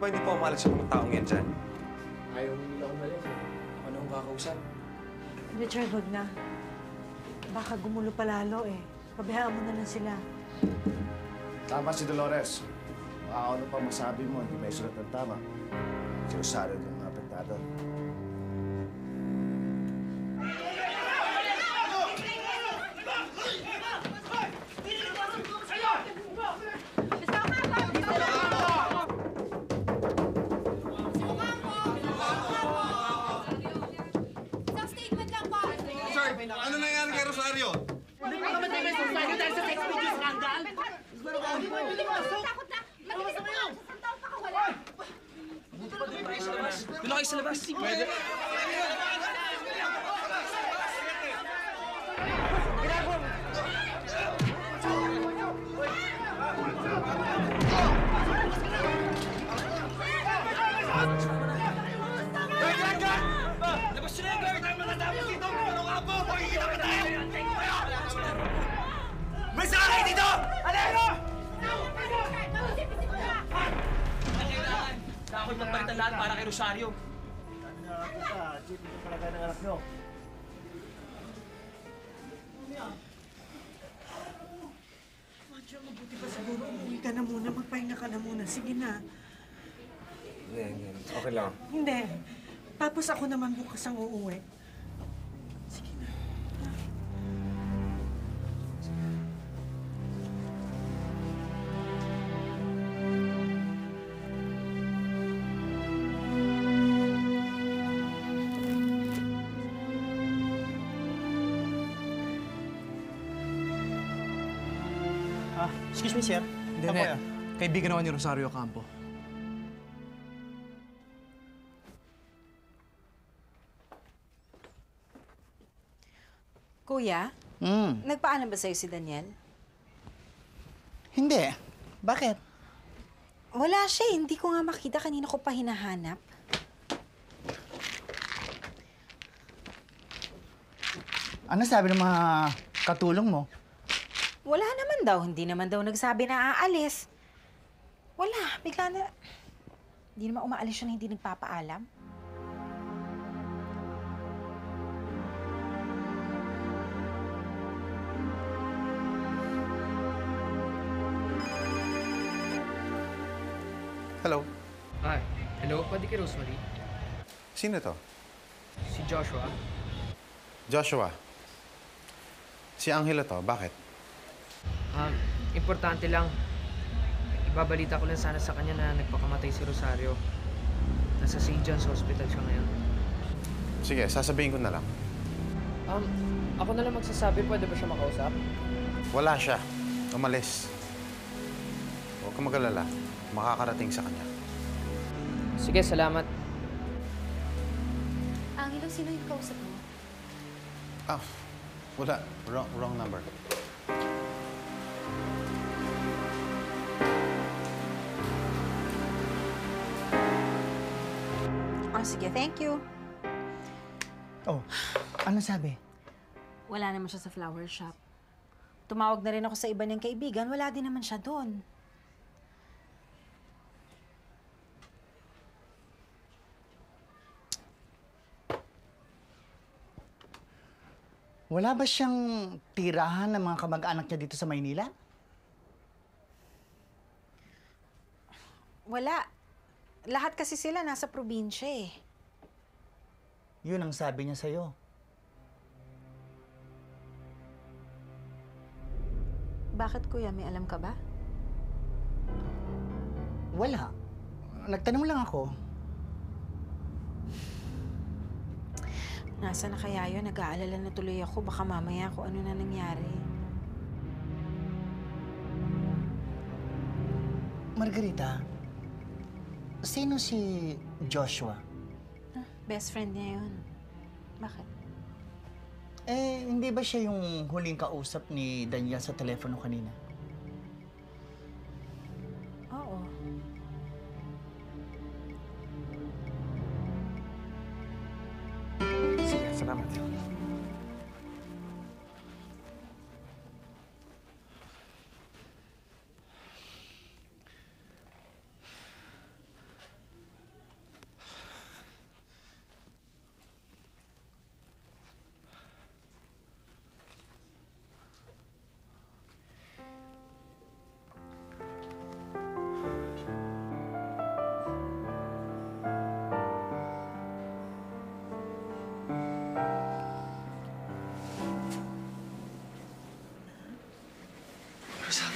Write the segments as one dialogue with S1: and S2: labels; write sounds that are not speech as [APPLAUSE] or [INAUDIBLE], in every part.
S1: ba hindi pa umalis yung mga taong yan dyan?
S2: Ayaw mo nila umalis.
S3: Ako na akong kakausap.
S4: Richard, wag na. Baka gumulo pa lalo eh. Pabayaan mo na lang sila.
S2: Tama si Dolores. Baka ano pa masabi mo, hindi may sulat ng tama. Si Rosario din ang apektado.
S3: Lahat para kay Rosario.
S2: Chip, ito talaga ng anak nyo.
S4: Madyo, mabuti pa siguro. Umuwi ka na muna. Magpahinga ka na muna. Sige na.
S1: Hindi, hindi. Okay lang.
S4: Hindi. Tapos ako naman bukas ang uuwi.
S5: Sir.
S6: Hindi, hindi.
S5: ya.
S6: Kaibigan ako ni Rosario Campo.
S7: Kuya,
S5: Hmm,
S7: nagpaalam ba sa'yo si Daniel?
S5: hindi. Bakit?
S7: Wala siya, eh. hindi ko nga makita. Kanina ko pa hinahanap.
S5: Ano sabi ng mga katulong mo?
S7: Naman daw. Hindi naman daw nagsabi na aalis. Wala, bigla na... Hindi naman umaalis siya na hindi nagpapaalam.
S1: Hello?
S3: Ah, hello. Pwede kay Rosemary?
S1: Sino to?
S3: Si Joshua.
S1: Joshua. Si Angelo to, bakit?
S3: Um, importante lang. Ibabalita ko lang sana sa kanya na nagpakamatay si Rosario. Nasa St. John's Hospital siya ngayon.
S1: Sige, sasabihin ko na lang.
S3: Um, ako na lang magsasabi, pwede ba siya makausap?
S1: Wala siya. Umalis. Huwag ka mag-alala. Makakarating sa kanya.
S3: Sige, salamat.
S8: Angelo, sino yung kausap mo?
S1: Ah, wala. Wrong, wrong number.
S7: Oh, sige, thank you.
S5: Oh, ano sabi?
S7: Wala naman siya sa flower shop. Tumawag na rin ako sa iba niyang kaibigan. Wala din naman siya doon.
S5: Wala ba siyang tirahan ng mga kamag-anak niya dito sa Maynila?
S7: Wala. Lahat kasi sila nasa probinsya eh.
S5: Yun ang sabi niya sa'yo.
S7: Bakit kuya, may alam ka ba?
S5: Wala. Nagtanong lang ako.
S7: Nasa na kaya yun? Nag-aalala na tuloy ako. Baka mamaya kung ano na nangyari.
S5: Margarita, sino si Joshua?
S7: Ah, Best friend niya yun. Bakit?
S5: Eh, hindi ba siya yung huling kausap ni Daniel sa telepono kanina?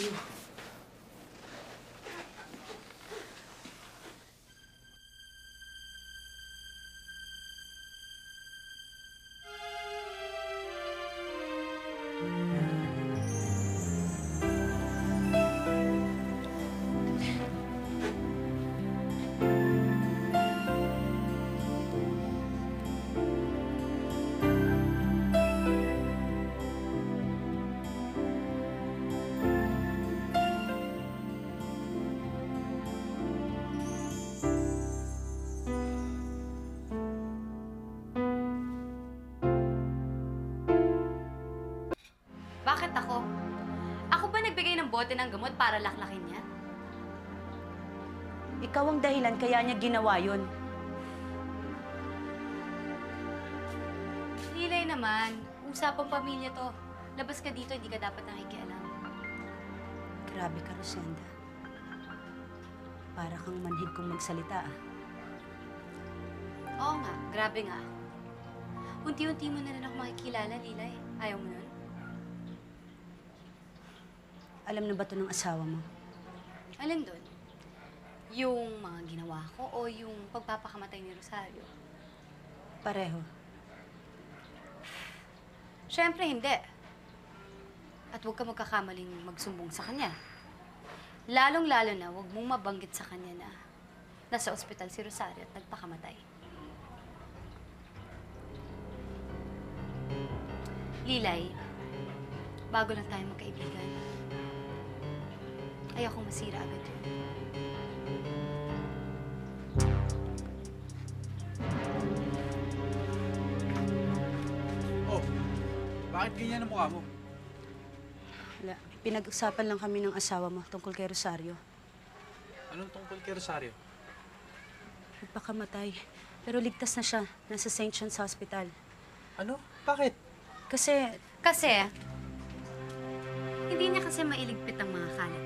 S7: Rosario.
S8: Bakit ako? Ako ba nagbigay ng bote ng gamot para laklakin niya?
S9: Ikaw ang dahilan kaya niya ginawa yun.
S8: Nilay naman. Usapang pamilya to. Labas ka dito, hindi ka dapat nakikialam.
S9: Grabe ka, Rosenda. Para kang manhid kong magsalita, ah.
S8: Oo nga, grabe nga. Unti-unti mo na rin ako makikilala, Lilay. Ayaw mo nun?
S9: Alam na ba to ng asawa mo?
S8: Alin doon? Yung mga ginawa ko o yung pagpapakamatay ni Rosario?
S9: Pareho.
S8: Siyempre, hindi. At huwag ka magkakamaling magsumbong sa kanya. Lalong-lalo na, huwag mong mabanggit sa kanya na nasa ospital si Rosario at nagpakamatay. Lilay, bago lang tayo magkaibigan. Ayokong masira agad yun.
S6: Oh, bakit ganyan ang mukha mo?
S9: Wala. Pinag-usapan lang kami ng asawa mo tungkol kay Rosario.
S6: Anong tungkol kay Rosario?
S9: Nagpakamatay. Pero ligtas na siya. Nasa St. John's Hospital.
S6: Ano? Bakit?
S9: Kasi
S8: Kasi, hindi niya kasi mailigpit ang mga kalat.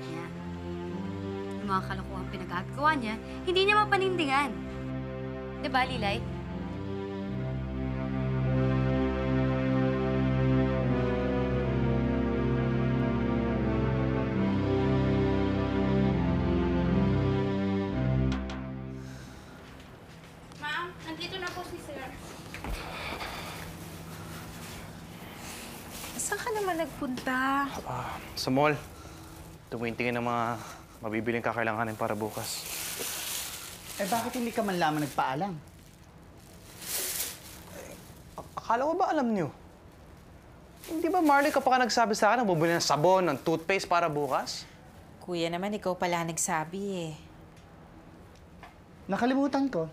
S8: Yung mga kalokohan pinagagawa niya, hindi niya mapanindigan. Diba, Lilay? Ma'am, nandito na po si Sir.
S7: Saan ka naman nagpunta?
S1: Ah, sa mall. Tumingin ng mga mabibiling kakailanganin para bukas.
S5: Eh bakit hindi ka man lamang nagpaalam?
S1: A- akala ko ba alam niyo? Hindi ba, Marley, kapag ka nagsabi sa akin na bubili ng sabon, ng toothpaste para bukas?
S7: Kuya naman, ikaw pala nagsabi eh.
S5: Nakalimutan ko.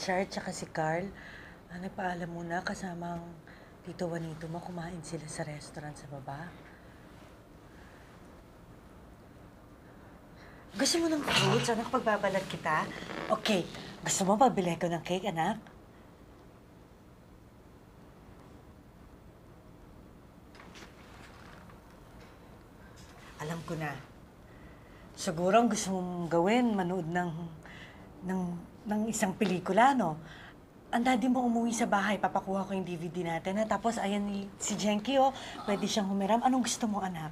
S4: Richard tsaka si Carl. Ah, nagpaalam muna kasama ang Tito Juanito mo. Kumain sila sa restaurant sa baba. Gusto mo ng fruits? Anak, pagbabalat kita? Okay. Gusto mo pabili ko ng cake, anak? Alam ko na. Siguro ang gusto mong gawin, manood ng, ng, ng isang pelikula, no? Ang daddy mo umuwi sa bahay, papakuha ko yung DVD natin, ha? Tapos, ayan ni, si Jenky, oh, pwede siyang humiram. Anong gusto mo, anak?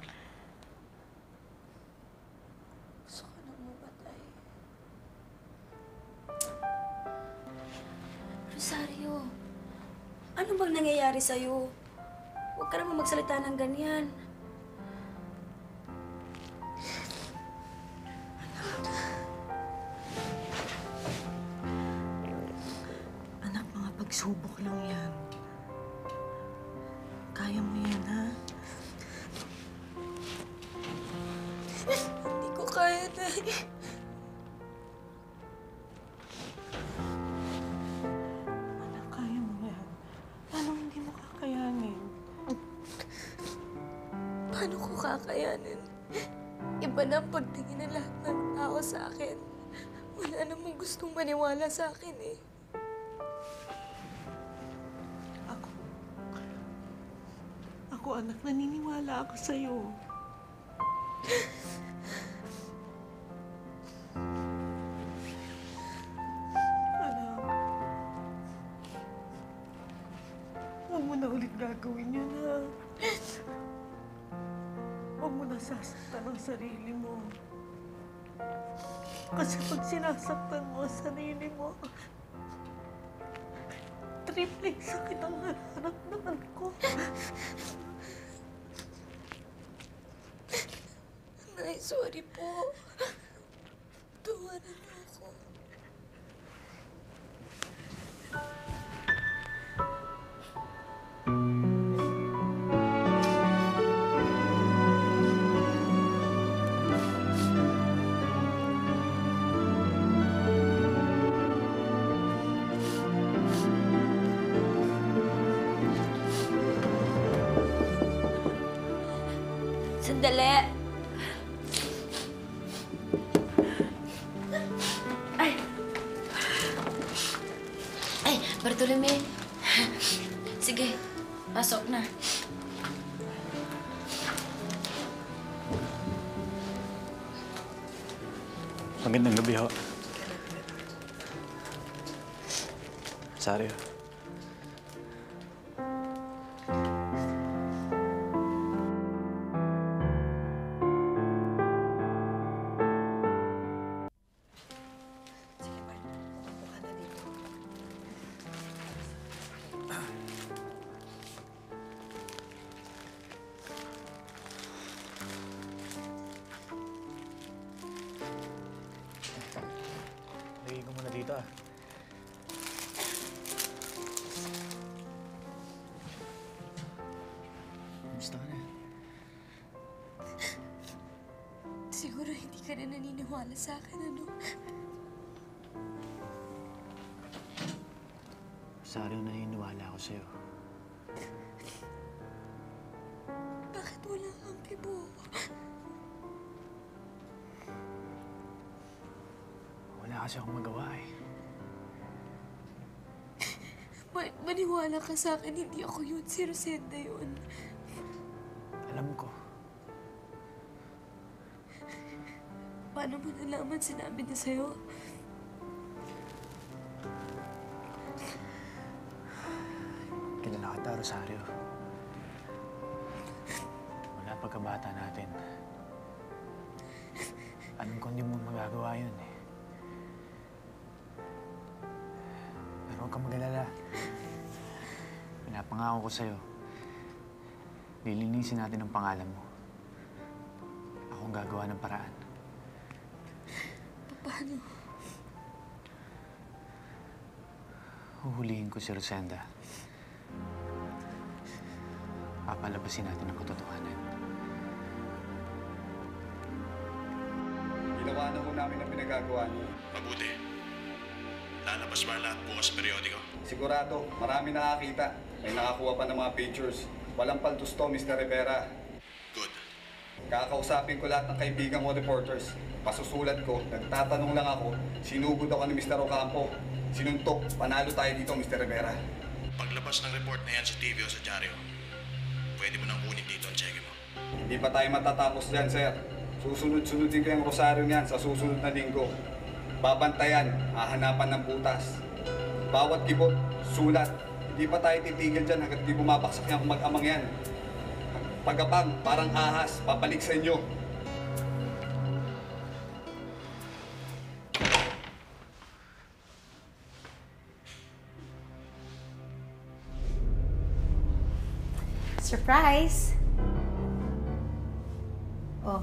S4: Gusto ko nang mamatay.
S9: Rosario, ano bang nangyayari sa'yo? Huwag ka naman magsalita ng ganyan.
S4: paano
S9: ko kakayanin? Iba na ang pagtingin ng lahat ng tao sa akin. Wala namang gustong maniwala sa akin eh.
S4: Ako. Ako anak, naniniwala ako sa'yo. anak. Huwag mo na ulit gagawin yun ha. Huwag mo na sasaktan ang sarili mo. Kasi pag sinasaktan mo ang sarili mo, triple sakit ang nararamdaman ko.
S9: Nay, sorry po. Sandali! Ay! Ay, Bartolome. Sige, pasok na.
S6: Magandang gabi ho. Rosario.
S4: Sige, dito
S6: ah.
S5: Kumusta ka na?
S9: Siguro hindi ka na naniniwala sa akin, ano?
S6: Rosario, naniniwala ako sa'yo.
S9: Bakit wala kang kibo?
S6: Wala kasi akong magawa eh.
S9: Maniwala ka sa akin, hindi ako yun. Si Rosenda yun.
S6: Alam ko.
S9: Paano mo nalaman sinabi niya sa'yo?
S6: Kilala kita, Rosario. Wala pagkabata natin. Alam ko hindi mo magagawa yun eh. Pero huwag kang mag-alala. Pinapangako ko sa'yo. Lilinisin natin ang pangalan mo. Akong gagawa ng paraan.
S9: Paano?
S6: Huhulihin ko si Rosenda. Papalabasin natin ang katotohanan.
S10: Ginawa na ho namin ang pinagagawa niyo.
S11: Mabuti. Lalabas ba lahat bukas sa periodiko?
S10: Sigurado, marami nakakita. May nakakuha pa ng mga pictures. Walang paltos to, Mr. Rivera.
S11: Good.
S10: Kakausapin ko lahat ng kaibigan mo reporters. Pasusulat ko, nagtatanong lang ako, sinugod ako ni Mr. Ocampo. Sinuntok, panalo tayo dito, Mr. Rivera.
S11: Paglabas ng report na yan sa TV o sa dyaryo, pwede mo nang kunin dito ang cheque mo.
S10: Hindi pa tayo matatapos dyan, sir. Susunod-sunodin ko yung rosaryo niyan sa susunod na linggo. Babantayan, hahanapan ng butas. Bawat kibot, sulat. Hindi pa tayo titigil dyan hanggat di bumabaksak yung mag-amang yan. Pagapang, parang ahas, papalik sa inyo.
S12: Surprise! Oh.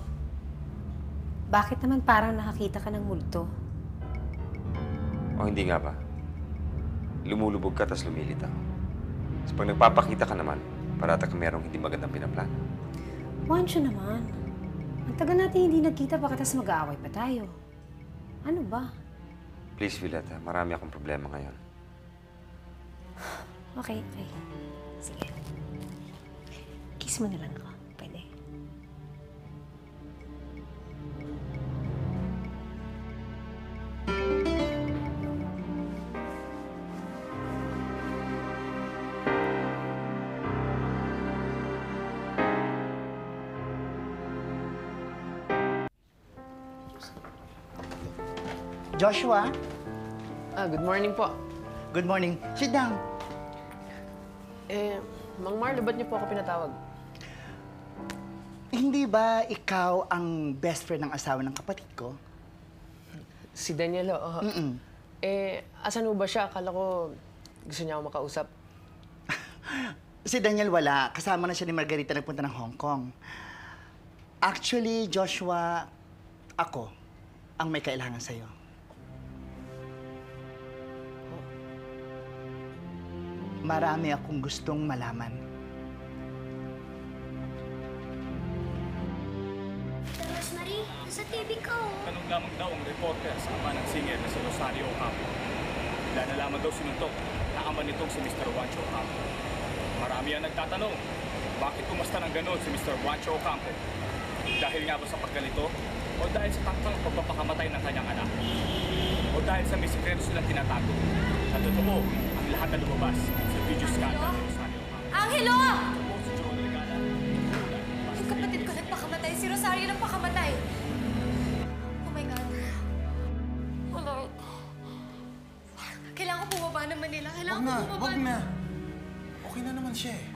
S12: Bakit naman parang nakakita ka ng multo?
S13: O hindi nga ba? Lumulubog ka tas lumilitaw. So pag nagpapakita ka naman, parata ka merong hindi magandang pinaplano.
S12: Wancho naman. Ang tagal natin hindi nagkita pagkatas mag-aaway pa tayo. Ano ba?
S13: Please, Violeta, marami akong problema ngayon. [SIGHS]
S12: Okay, okay. Sige. Kiss mo na lang ako.
S5: Joshua,
S3: Ah, good morning po.
S5: good morning. Sit down.
S14: Eh, Mang Marlo, ba't niyo po ako pinatawag?
S5: Hindi ba ikaw ang best friend ng asawa ng kapatid ko?
S14: Si Daniel, oo.
S5: Mm-mm.
S14: Eh, asan mo ba siya? Akala ko gusto niya ako makausap. [LAUGHS]
S5: Si Daniel wala. Kasama na siya ni Margarita nagpunta ng Hong Kong. Actually, Joshua, ako ang may kailangan sa'yo. Marami akong gustong malaman.
S15: Rosemary, sa TV ka oh.
S16: Tanong lamang daw ang reporter sa ama ng singer na si Rosario Ocampo. Bigla na lamang daw sinuntok na ama nitong si Mr. Juancho Ocampo. Marami ang nagtatanong, bakit kumasta ng ganon si Mr. Juancho Ocampo? Dahil nga ba sa pagkalito? O dahil sa takpang pagpapakamatay ng kanyang anak? O dahil sa may sikreto silang tinatago? Sa totoo, ang lahat na lumabas
S9: Angelo! Yung kapatid ko nagpakamatay. Si Rosario nagpakamatay. Oh my God. Oh Lord. Kailangan ko bumaba ng Manila. Kailangan ko bumaba
S11: wag na. Okay na naman siya eh.